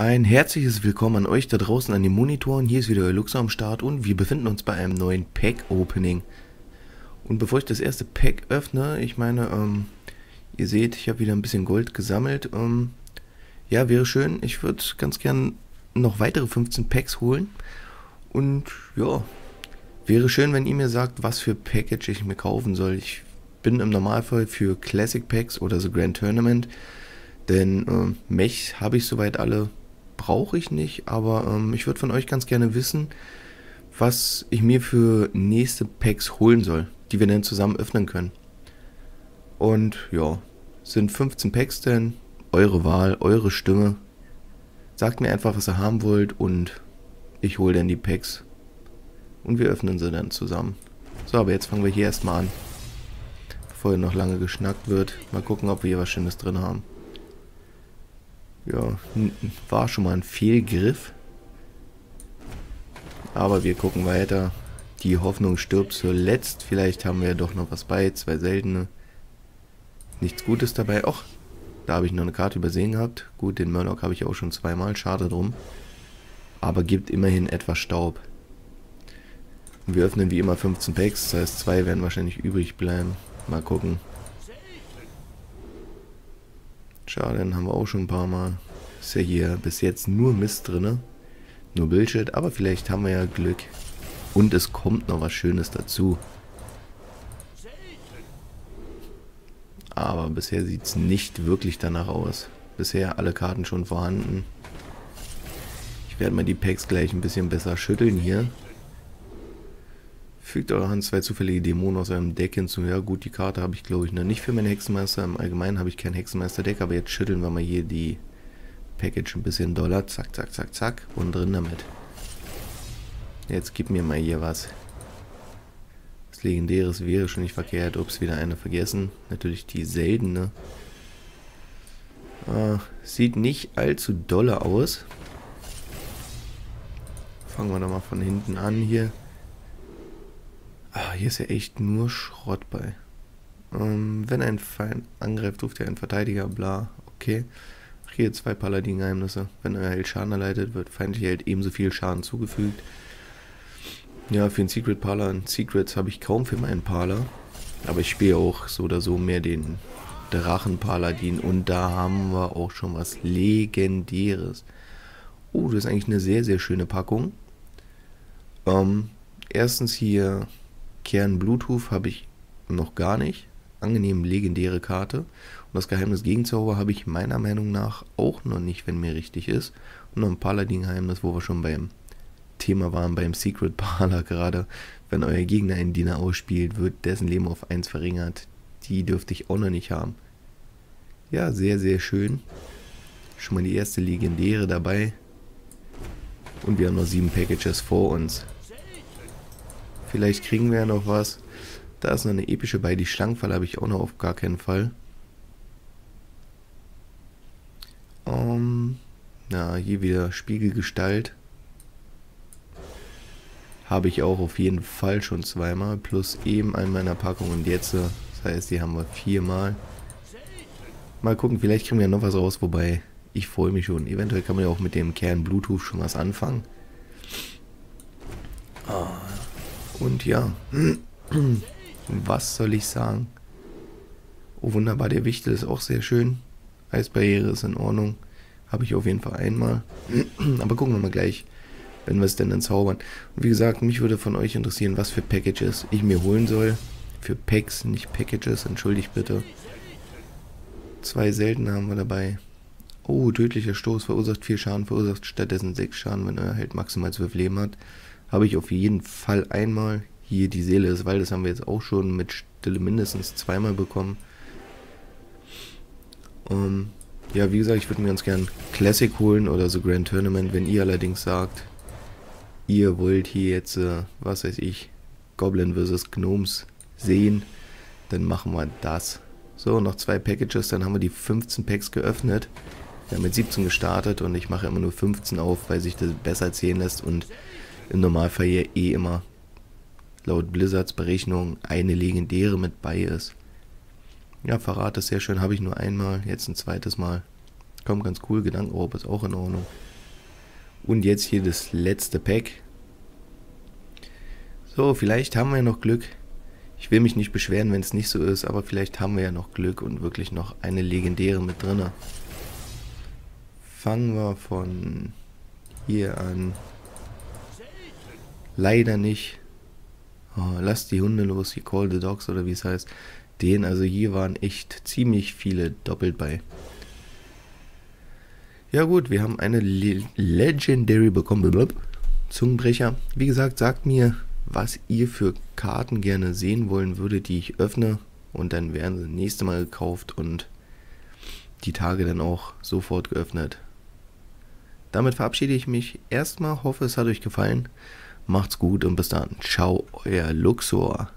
Ein herzliches Willkommen an euch da draußen an den Monitoren. Hier ist wieder euer Lux am Start und wir befinden uns bei einem neuen Pack-Opening. Und bevor ich das erste Pack öffne, ich meine, ähm, ihr seht, ich habe wieder ein bisschen Gold gesammelt. Ähm, ja, wäre schön. Ich würde ganz gern noch weitere 15 Packs holen. Und ja, wäre schön, wenn ihr mir sagt, was für Package ich mir kaufen soll. Ich bin im Normalfall für Classic Packs oder so Grand Tournament. Denn äh, Mechs habe ich soweit alle brauche ich nicht, aber ähm, ich würde von euch ganz gerne wissen, was ich mir für nächste Packs holen soll, die wir dann zusammen öffnen können. Und ja, sind 15 Packs denn, eure Wahl, eure Stimme. Sagt mir einfach, was ihr haben wollt und ich hole dann die Packs und wir öffnen sie dann zusammen. So, aber jetzt fangen wir hier erstmal an. Bevor hier noch lange geschnackt wird. Mal gucken, ob wir hier was Schönes drin haben. Ja, war schon mal ein Fehlgriff. Aber wir gucken weiter. Die Hoffnung stirbt zuletzt. Vielleicht haben wir ja doch noch was bei. Zwei seltene. Nichts Gutes dabei. Och, da habe ich noch eine Karte übersehen gehabt. Gut, den Murloc habe ich auch schon zweimal. Schade drum. Aber gibt immerhin etwas Staub. Und wir öffnen wie immer 15 Packs. Das heißt, zwei werden wahrscheinlich übrig bleiben. Mal gucken. Schade, den haben wir auch schon ein paar Mal. Ist ja hier bis jetzt nur Mist drin. Nur Bullshit, aber vielleicht haben wir ja Glück. Und es kommt noch was Schönes dazu. Aber bisher sieht es nicht wirklich danach aus. Bisher alle Karten schon vorhanden. Ich werde mal die Packs gleich ein bisschen besser schütteln hier. Fügt eure Hand zwei zufällige Dämonen aus eurem Deck hinzu. Ja gut, die Karte habe ich glaube ich noch nicht für meinen Hexenmeister. Im Allgemeinen habe ich kein Hexenmeister-Deck, aber jetzt schütteln wir mal hier die Package ein bisschen Dollar. Zack, zack, zack, zack. Und drin damit. Jetzt gib mir mal hier was. Das Legendäres wäre schon nicht verkehrt. Ups, wieder eine vergessen. Natürlich die seltene. Ah, sieht nicht allzu dolle aus. Fangen wir doch mal von hinten an hier. Hier ist ja echt nur Schrott bei. Ähm, wenn ein Feind angreift, ruft er einen Verteidiger, bla. Okay. Ach, hier zwei Paladin-Geheimnisse. Wenn euer Held Schaden erleidet, wird feindlicher Held ebenso viel Schaden zugefügt. Ja, für den Secret Parler, Secrets habe ich kaum für meinen Parler. Aber ich spiele auch so oder so mehr den Drachen-Paladin. Und da haben wir auch schon was Legendäres. Oh, das ist eigentlich eine sehr, sehr schöne Packung. Ähm, erstens hier Kern Bluetooth habe ich noch gar nicht. Angenehm legendäre Karte. Und das Geheimnis Gegenzauber habe ich meiner Meinung nach auch noch nicht, wenn mir richtig ist. Und noch ein Paladin-Geheimnis, wo wir schon beim Thema waren, beim Secret Parler gerade. Wenn euer Gegner einen Diener ausspielt, wird dessen Leben auf 1 verringert. Die dürfte ich auch noch nicht haben. Ja, sehr, sehr schön. Schon mal die erste Legendäre dabei. Und wir haben noch sieben Packages vor uns. Vielleicht kriegen wir ja noch was. Da ist noch eine epische bei. Die Schlangenfalle habe ich auch noch auf gar keinen Fall. Um, ähm, na, hier wieder Spiegelgestalt. Habe ich auch auf jeden Fall schon zweimal. Plus eben an meiner Packung und jetzt. Das heißt, die haben wir viermal. Mal gucken, vielleicht kriegen wir noch was raus. Wobei, ich freue mich schon. Eventuell kann man ja auch mit dem Kern Bluetooth schon was anfangen. Oh, und ja, was soll ich sagen? Oh, wunderbar, der Wichtel ist auch sehr schön. Eisbarriere ist in Ordnung. Habe ich auf jeden Fall einmal. Aber gucken wir mal gleich, wenn wir es denn dann zaubern. Und wie gesagt, mich würde von euch interessieren, was für Packages ich mir holen soll. Für Packs, nicht Packages, entschuldigt bitte. Zwei seltene haben wir dabei. Oh, tödlicher Stoß verursacht viel Schaden, verursacht stattdessen 6 Schaden, wenn euer Held maximal 12 Leben hat. Habe ich auf jeden Fall einmal. Hier die Seele des Waldes haben wir jetzt auch schon mit Stille mindestens zweimal bekommen. Ähm, ja, wie gesagt, ich würde mir ganz gern Classic holen oder so Grand Tournament. Wenn ihr allerdings sagt, ihr wollt hier jetzt, äh, was weiß ich, Goblin vs. Gnomes sehen, dann machen wir das. So, noch zwei Packages, dann haben wir die 15 Packs geöffnet. Wir haben mit 17 gestartet und ich mache immer nur 15 auf, weil sich das besser zählen lässt und im Normalfall hier eh immer laut Blizzards Berechnung eine legendäre mit bei ist. Ja, Verrat ist sehr schön, habe ich nur einmal, jetzt ein zweites Mal. Kommt ganz cool, Gedankenraub ist auch in Ordnung. Und jetzt hier das letzte Pack. So, vielleicht haben wir ja noch Glück. Ich will mich nicht beschweren, wenn es nicht so ist, aber vielleicht haben wir ja noch Glück und wirklich noch eine legendäre mit drinne. Fangen wir von hier an. Leider nicht. Oh, lass die Hunde los, die Call the Dogs oder wie es heißt. Den, also hier waren echt ziemlich viele doppelt bei. Ja gut, wir haben eine Le Legendary bekommen. Zungenbrecher. Wie gesagt, sagt mir, was ihr für Karten gerne sehen wollen würdet, die ich öffne. Und dann werden sie das nächste Mal gekauft und die Tage dann auch sofort geöffnet. Damit verabschiede ich mich erstmal, hoffe es hat euch gefallen. Macht's gut und bis dann. Ciao, euer Luxor.